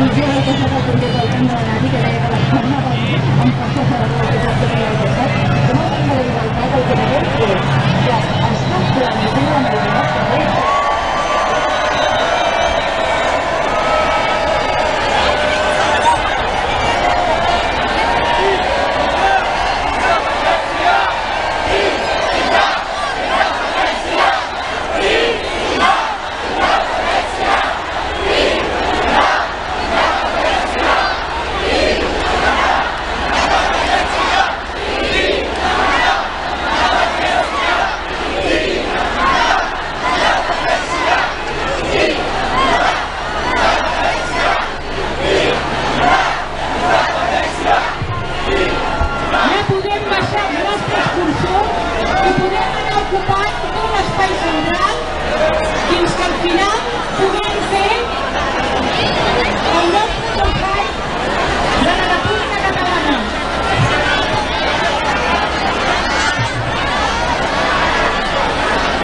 ujian esa gran